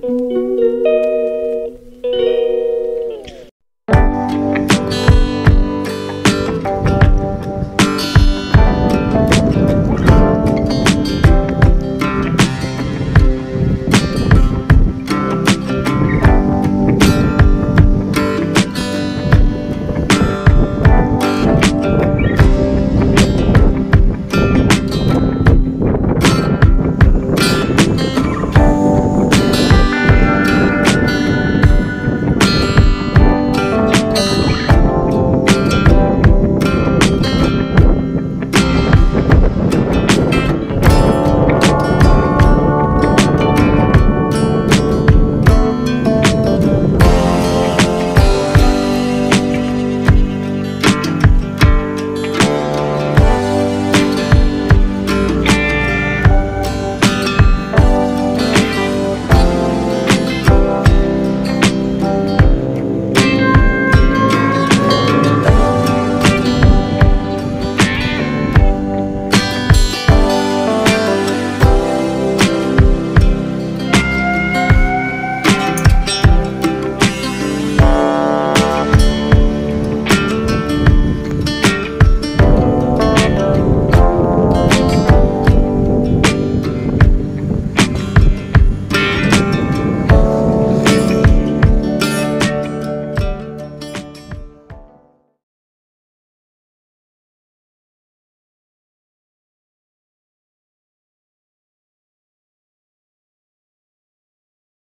Música